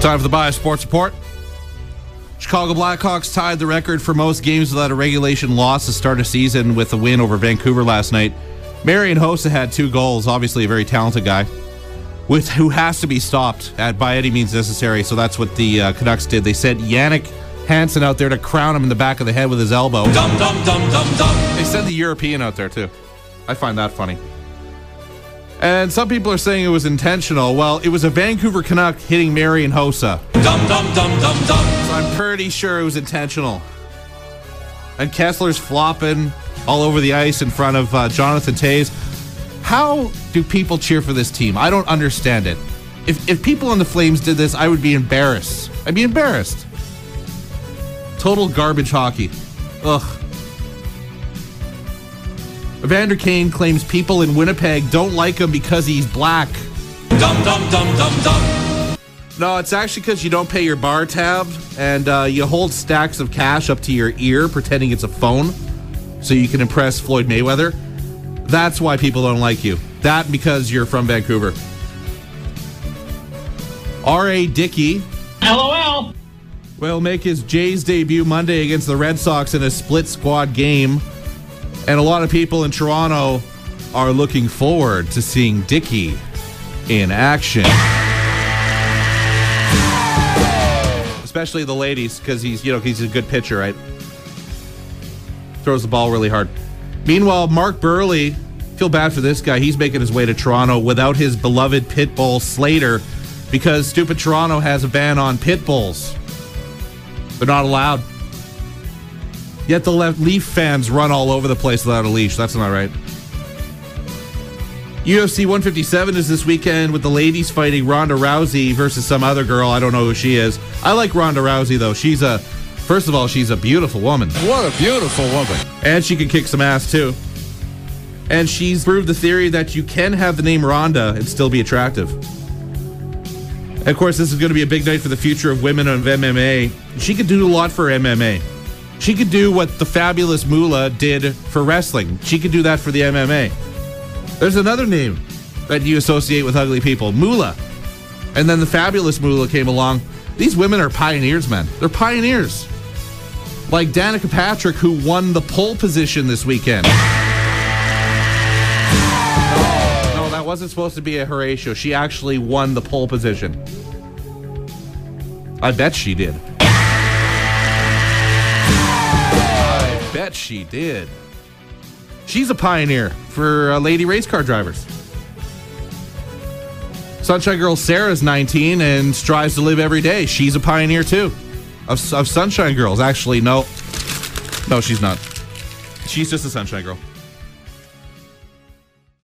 Time for the Bias Sports Report. Chicago Blackhawks tied the record for most games without a regulation loss to start a season with a win over Vancouver last night. Marian Hossa had two goals, obviously a very talented guy, with who has to be stopped at by any means necessary. So that's what the uh, Canucks did. They sent Jannik Hansen out there to crown him in the back of the head with his elbow. Dum dum dum dum dum. They sent the European out there too. I find that funny. And some people are saying it was intentional. Well, it was a Vancouver Canuck hitting Marian Hossa. Dum dum dum dum dum. So I'm pretty sure it was intentional. And Kesler's flopping all over the ice in front of uh, Jonathan Toews. How do people cheer for this team? I don't understand it. If, if people on the Flames did this, I would be embarrassed. I'd be embarrassed. Total garbage hockey. Ugh. Evander Kane claims people in Winnipeg don't like him because he's black. Dum dum dum dum dum. No, it's actually because you don't pay your bar tab and uh, you hold stacks of cash up to your ear pretending it's a phone so you can impress Floyd Mayweather. That's why people don't like you. That because you're from Vancouver. R.A. Dickey LOL. will make his Jays debut Monday against the Red Sox in a split squad game. And a lot of people in Toronto are looking forward to seeing Dickey in action. Especially the ladies, because he's you know he's a good pitcher, right? Throws the ball really hard. Meanwhile, Mark Buehrle, feel bad for this guy. He's making his way to Toronto without his beloved pitbull Slater, because stupid Toronto has a ban on pit bulls. They're not allowed. Yet the left Leaf fans run all over the place without a leash. That's not right. UFC 157 is this weekend with the ladies fighting Ronda Rousey versus some other girl. I don't know who she is. I like Ronda Rousey though. She's a first of all, she's a beautiful woman. What a beautiful woman. And she can kick some ass too. And she's proved the theory that you can have the name Ronda and still be attractive. And of course, this is going to be a big night for the future of women of MMA. She could do a lot for MMA. She could do what the fabulous Moolah did for wrestling. She could do that for the MMA. There's another name that you associate with ugly people, Moolah. And then the fabulous Moolah came along. These women are pioneers, man. They're pioneers. Like Danica Patrick, who won the pole position this weekend. No, that wasn't supposed to be a Horatio. She actually won the pole position. I bet she did. Bet she did. She's a pioneer for uh, lady race car drivers. Sunshine Girl Sarah's 19 and strives to live every day. She's a pioneer too of, of Sunshine Girls. Actually, no. No, she's not. She's just a Sunshine Girl.